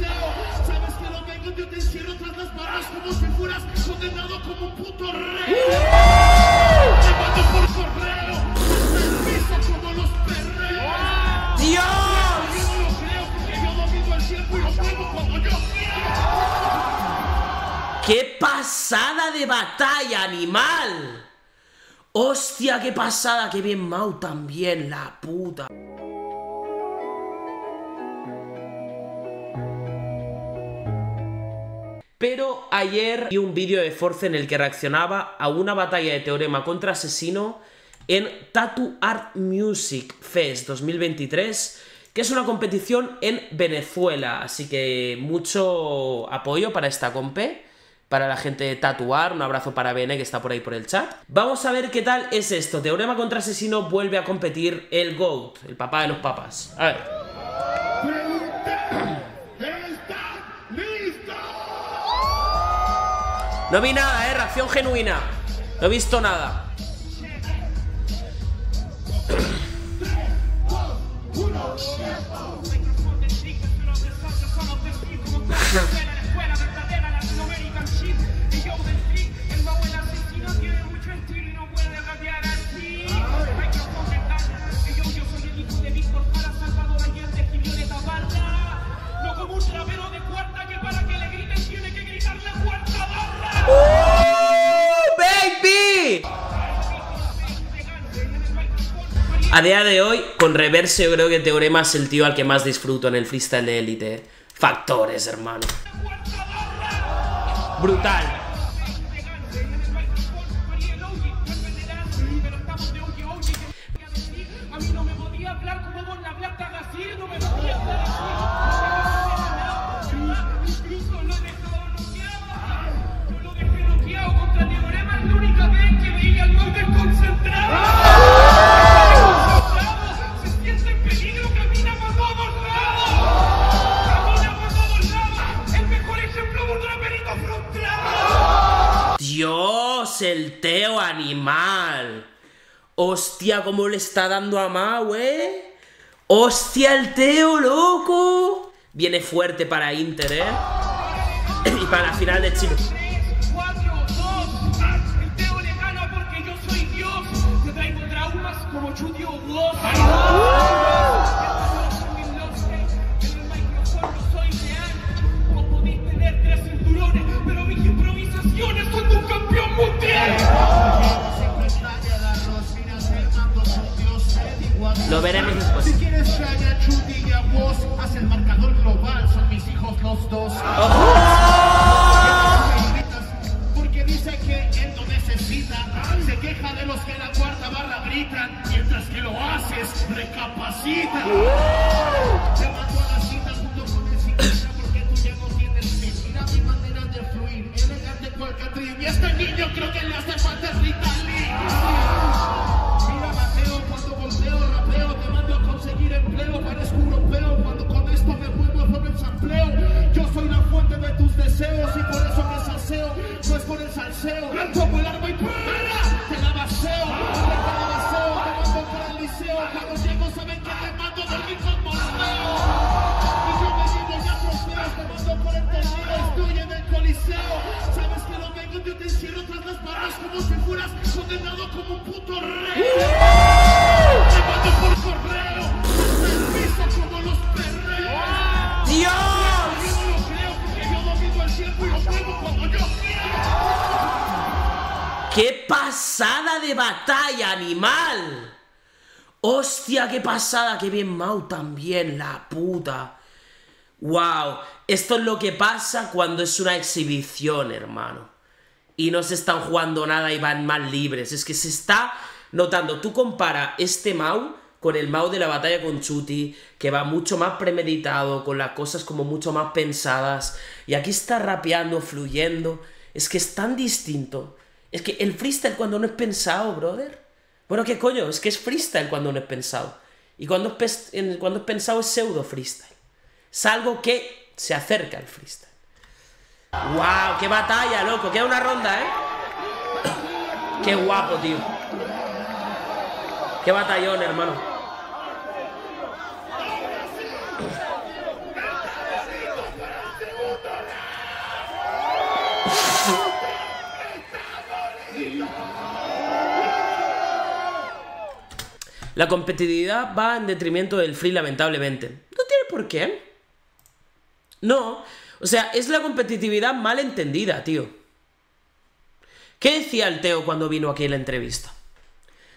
coliseo. Sabes que lo vengo, yo te encierro tras las barras como si fueras condenado como un puto rey. Te mando por correo, hasta el piso como los perreos. ¡Dios! Yo no lo creo porque yo domino el tiempo y lo muevo como yo quiero. ¡Qué pasada de batalla, animal! ¡Hostia, qué pasada! ¡Qué bien Mau también, la puta! Pero ayer vi un vídeo de Force en el que reaccionaba a una batalla de teorema contra asesino en Tattoo Art Music Fest 2023, que es una competición en Venezuela. Así que mucho apoyo para esta compe, para la gente de Tatuar. Un abrazo para Bene, que está por ahí por el chat. Vamos a ver qué tal es esto. Teorema contra asesino vuelve a competir el GOAT, el papá de los papas. A ver. No vi nada, eh, reacción genuina. No he visto nada. A día de hoy, con Reverse, yo creo que Teorema es el tío al que más disfruto en el freestyle de élite. Factores, hermano. Brutal. Teo animal. Hostia, cómo le está dando a Mau, eh. Hostia, el Teo, loco. Viene fuerte para Inter, eh. Y para la final de Chile. Lo después. Si quieres que haya Chudy y a vos, haz el marcador global, son mis hijos los dos. Porque dice que él lo necesita. Se queja de los que la cuarta barra gritan. Mientras que lo haces, recapacita. Sabes que lo vengo, yo te tras las barras como si fueras condenado como un puto rey. Pasada de batalla, animal! ¡Hostia, qué pasada! ¡Qué bien Mau también, la puta! ¡Wow! Esto es lo que pasa cuando es una exhibición, hermano. Y no se están jugando nada y van más libres. Es que se está notando. Tú compara este Mau con el Mau de la batalla con Chuti, que va mucho más premeditado, con las cosas como mucho más pensadas. Y aquí está rapeando, fluyendo. Es que es tan distinto. Es que el freestyle cuando no es pensado, brother. Bueno, ¿qué coño? Es que es freestyle cuando no es pensado. Y cuando es, es pensado es pseudo freestyle. Es algo que se acerca al freestyle. ¡Wow! ¡Qué batalla, loco! Queda una ronda, ¿eh? ¡Qué guapo, tío! ¡Qué batallón, hermano! La competitividad va en detrimento del free, lamentablemente. No tiene por qué. No. O sea, es la competitividad mal entendida, tío. ¿Qué decía el Teo cuando vino aquí a la entrevista?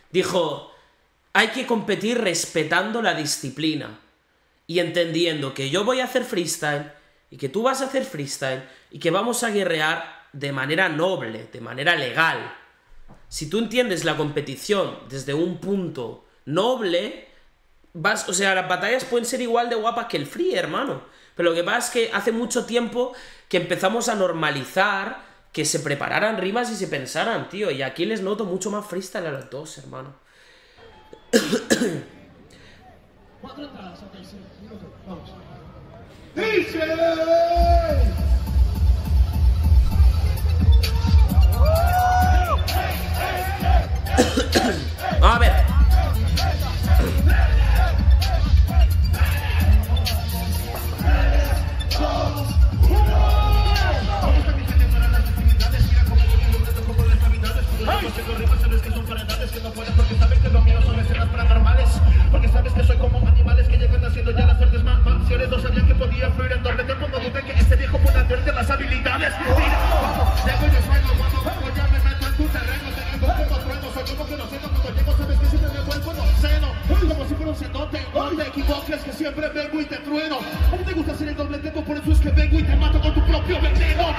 Dijo, hay que competir respetando la disciplina y entendiendo que yo voy a hacer freestyle y que tú vas a hacer freestyle y que vamos a guerrear de manera noble, de manera legal. Si tú entiendes la competición desde un punto noble, vas, o sea, las batallas pueden ser igual de guapas que el free, hermano. Pero lo que pasa es que hace mucho tiempo que empezamos a normalizar que se prepararan rimas y se pensaran, tío. Y aquí les noto mucho más freestyle a los dos, hermano. Cuatro entradas, ok, sí. Vamos. Vamos a ver. Que no pueden porque sabes que lo mío son escenas paranormales. Porque sabes que soy como animales que llegan haciendo ya las artes más mansiones. No sabían que podía fluir en doble tiempo. No dudé que este viejo pueda tener las habilidades. Mira, vamos, llego y. Cuando vengo ya me meto en tu terreno. Tengo como trueno. Soy como que no sé cuando llego. Sabes que siempre me vuelvo en obsceno. Como si fuera un cenote. No te equivoques que siempre vengo y te trueno. A mí te gusta hacer el doble tiempo. Por eso es que vengo y te mato con tu propio veneno.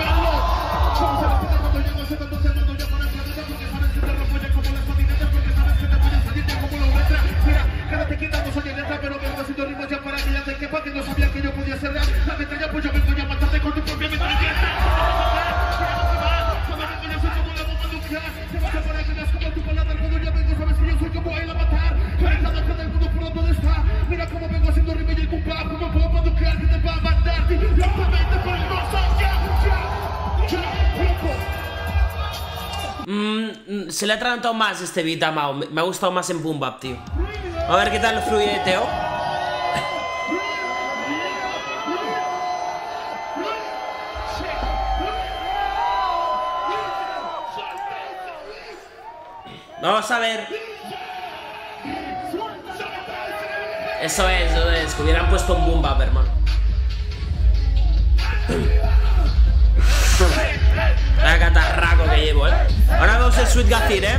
Mm, mm, se le ha atragantado más este beat Mao. Me me ha gustado más en Boom Bap, tío. A ver qué tal fluye Teo. Vamos a ver. Eso es, eso es. Que hubieran puesto un Boom Bap, hermano. Vaya catarraco que llevo, eh. Ahora vemos el Sweet Gazir, eh.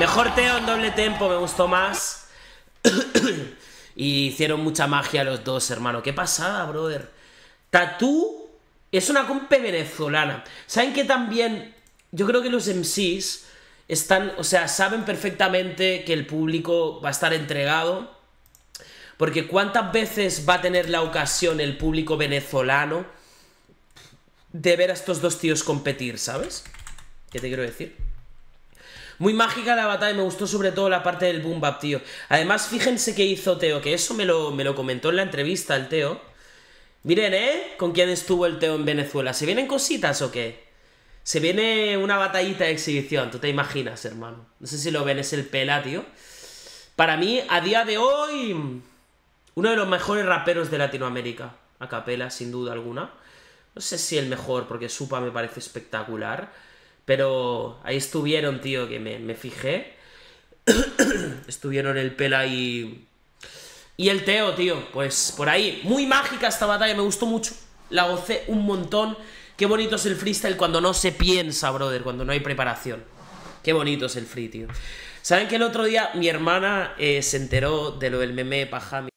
Mejor Teo en doble tempo, me gustó más. y hicieron mucha magia los dos, hermano. Qué pasada, brother. Tatú es una compa venezolana. ¿Saben que también? Yo creo que los MCs están, o sea, saben perfectamente que el público va a estar entregado. Porque cuántas veces va a tener la ocasión el público venezolano de ver a estos dos tíos competir, ¿sabes? ¿Qué te quiero decir? Muy mágica la batalla, me gustó sobre todo la parte del boom bap, tío. Además, fíjense que hizo Teo, que eso me lo, me lo comentó en la entrevista el Teo. Miren, ¿eh? ¿Con quién estuvo el Teo en Venezuela? ¿Se vienen cositas o qué? Se viene una batallita de exhibición, tú te imaginas, hermano. No sé si lo ven, es el pela, tío. Para mí, a día de hoy, uno de los mejores raperos de Latinoamérica. A capela, sin duda alguna. No sé si el mejor, porque Supa me parece espectacular. Pero ahí estuvieron, tío, que me, me fijé. Estuvieron el Pela y. Y el Teo, tío. Pues por ahí. Muy mágica esta batalla, me gustó mucho. La gocé un montón. Qué bonito es el freestyle cuando no se piensa, brother, cuando no hay preparación. Qué bonito es el free, tío. ¿Saben que el otro día mi hermana eh, se enteró de lo del meme Pajami